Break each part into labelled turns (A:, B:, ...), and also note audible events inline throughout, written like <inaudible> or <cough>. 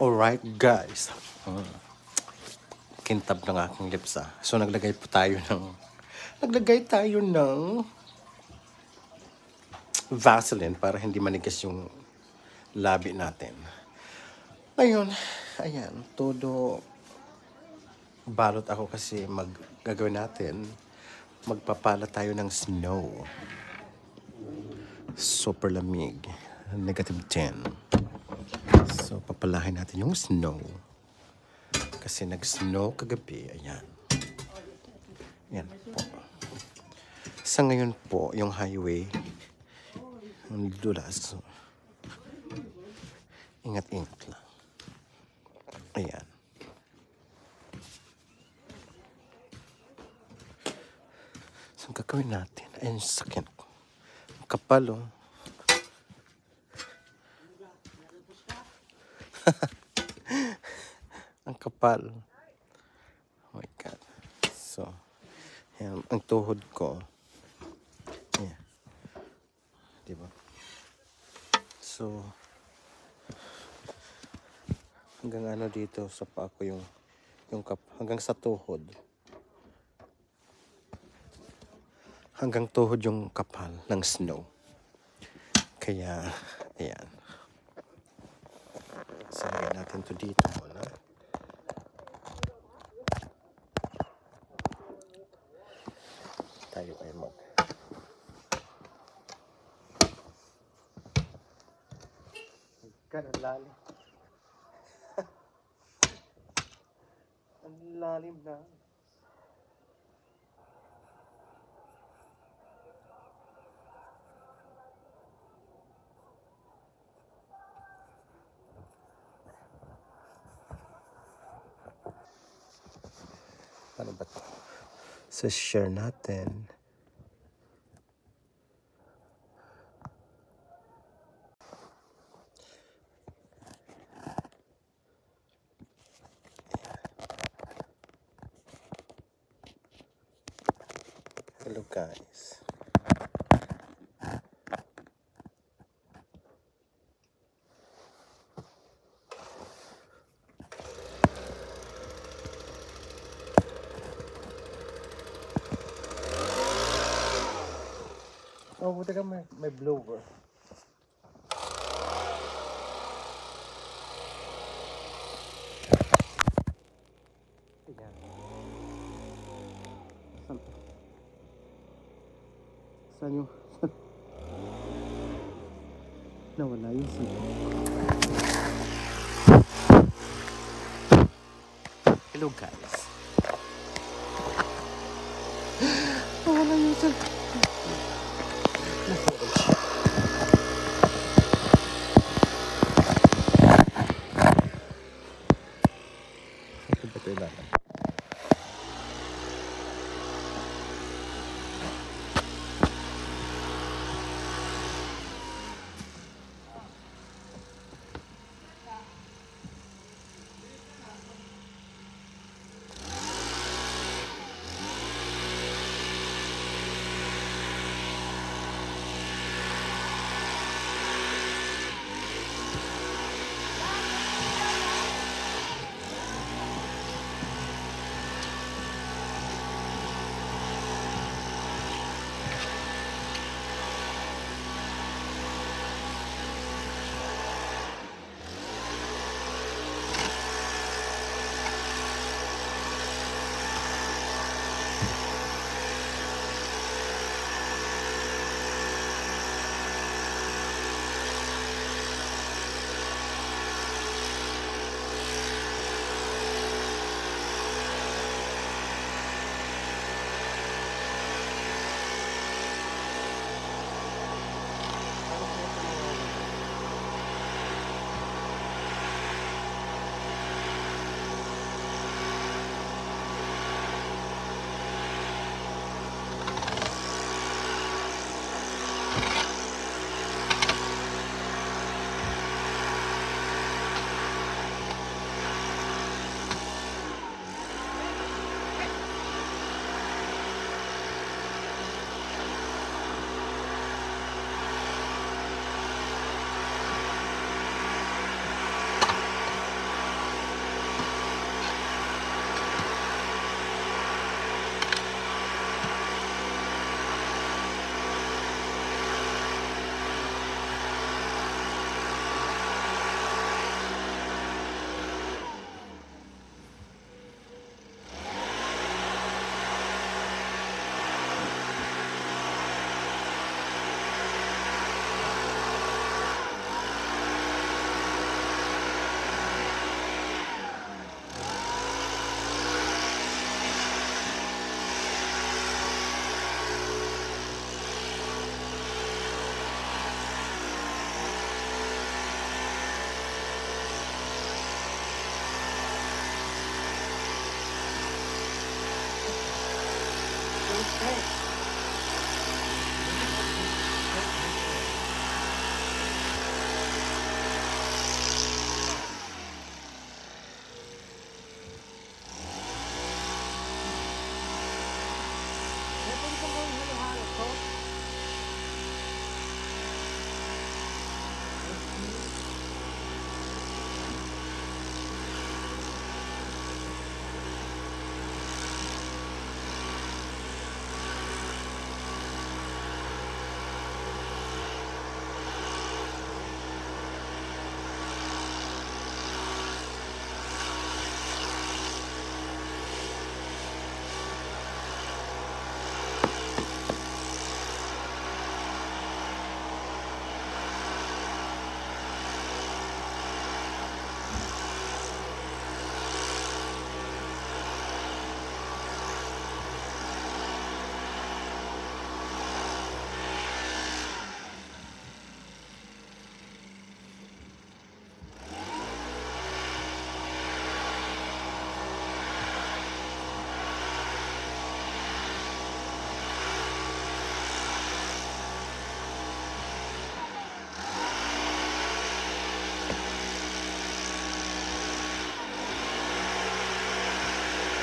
A: Alright guys. Hmm. Kintab ng aking lips ah. So naglagay po tayo ng... Naglagay tayo ng... Vaseline para hindi manigas yung labi natin. Ngayon, ayan, todo balot ako kasi mag gagawin natin magpapala tayo ng snow. Super lamig. Negative 10. So, papalahin natin yung snow. Kasi nag-snow kagabi. Ayan. Ayan po. Sa ngayon po, yung highway, ang dulas. Ingat-ingat lang. Ayan. So, ang gagawin natin, ayun yung sakyan ko. Kapal, oh. ang kapal. Oh my God. So, yan, ang tuhod ko. Yan. Diba? So, hanggang ano dito sa paa ko yung, yung kap, hanggang sa tuhod. Hanggang tuhod yung kapal ng snow. Kaya, ayan. Sagay natin to dito Ang lalim. ang <laughs> lalim na. Ano ba to? Sa share natin. Oh, buti ka may, may blower. Ayan. Saan to? Saan yung... <laughs> Nawala yung sigaw. Hello guys. Nawala yung sigaw.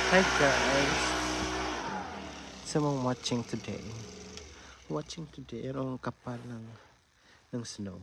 A: Hi guys! Someone watching today. Watching today, ang kapal ng, ng snow.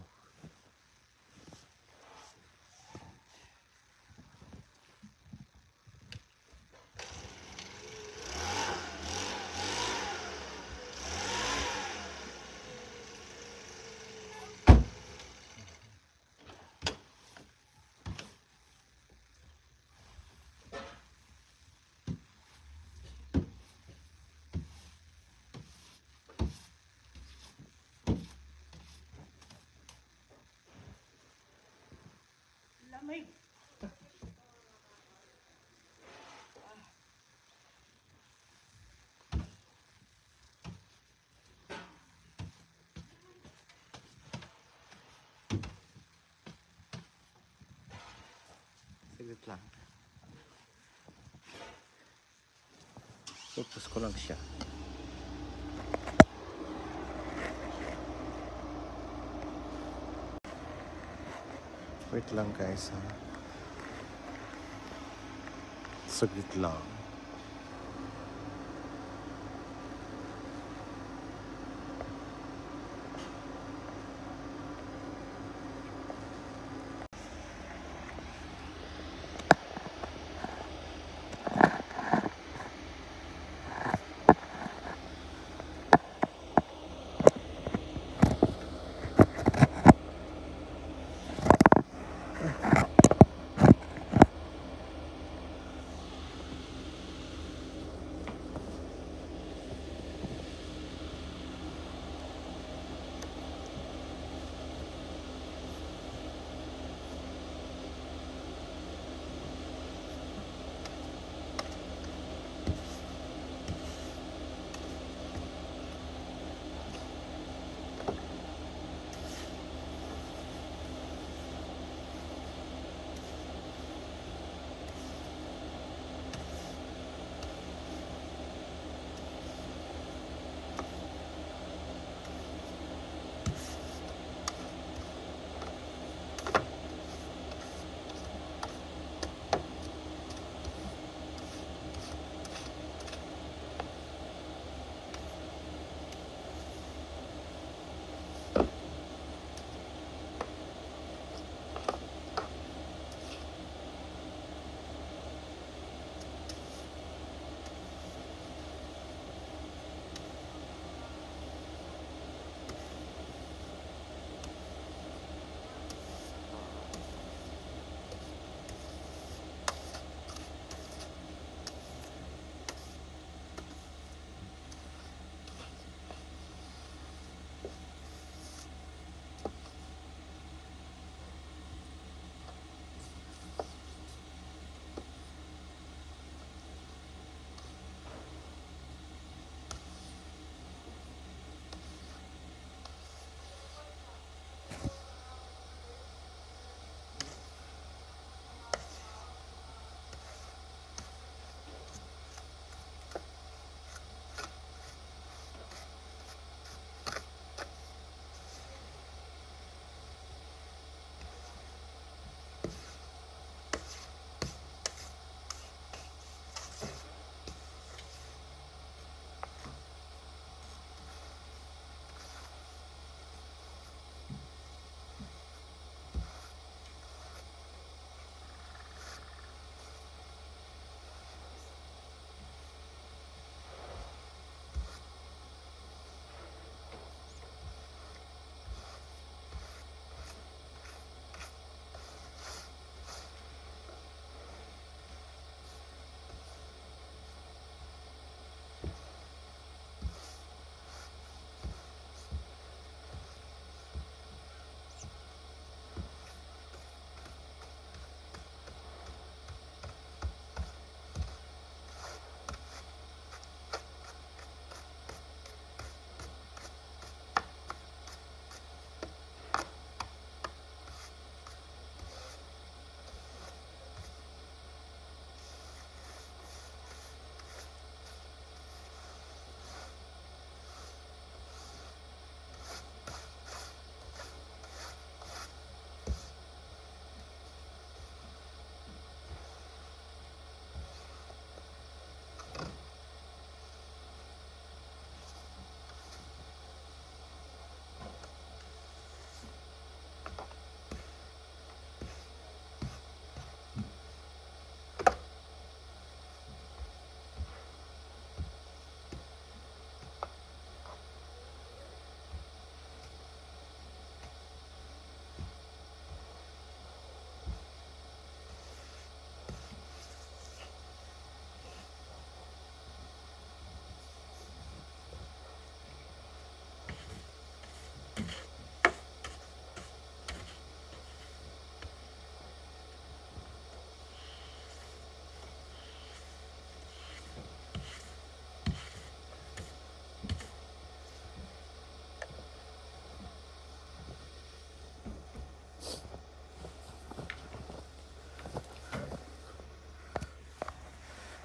A: Saglit lang. Pupus ko lang siya. Wait lang guys ha. Saglit lang.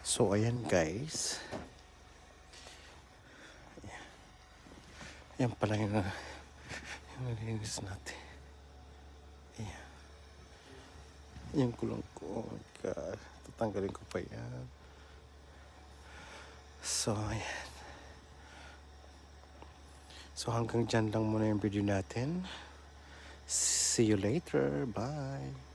A: So, ayan guys. Ayan pala yung, yung nalinis natin. Ayan. Yung kulong ko. Oh my God. Tatanggalin ko pa yan. So, ayan. So, hanggang dyan lang muna yung video natin. See you later. Bye.